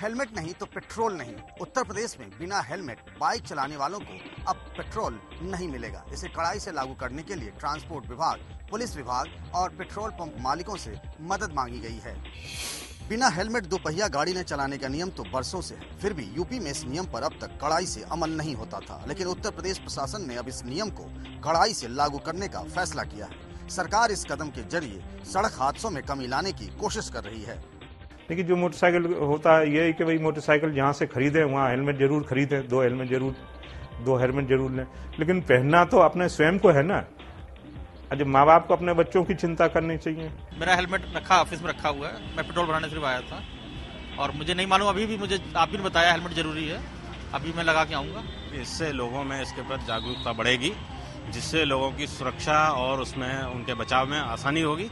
Helmet नहीं तो petrol नहीं। उत्तर प्रदेश में बिना हेलमेट बाइक चलाने वालों को अब पेट्रोल नहीं मिलेगा। इसे कड़ाई से लागू करने के लिए ट्रांसपोर्ट विभाग, पुलिस विभाग और पेट्रोल पंप मालिकों से मदद मांगी गई है। बिना हेलमेट दोपहिया गाड़ी ने चलाने का नियम तो बरसों से है। फिर भी यूपी में इस नियम पर अब तक कड़ाई से अमल नहीं होता था। लेकिन उत्तर प्रदेश प्रशासन ने अब इस नियम को कड़ाई से लागू करने का फैसला किया है। सरकार इस कदम के ज़रिए सड़क हादसों में कमी लाने की कोशिश कर रही है। देखिए जो मोटरसाइकिल होता है ये है कि भाई मोटरसाइकिल जहाँ से खरीदें वहाँ हेलमेट ज़रूर खरीदें दो हेलमेट ज़रूर दो हेलमेट ज़रूर लें। लेकिन पहनना तो अपने स्वयं को है ना। जब माँ बाप को अपने बच्चों की चिंता करनी चाहिए। मेरा हेलमेट रखा ऑफ़िस में रखा हुआ है। मैं पेट्रोल भराने सिर्फ़ आया था। और मुझे नहीं मालूम अभी भी मुझे आप भी बताया हेलमेट ज़रूरी है। अभी मैं लगा के आऊँगा। इससे लोगों में इसके प्रति जागरूकता बढ़ेगी जिससे लोगों की सुरक्षा और उसमें उनके बचाव में आसानी होगी।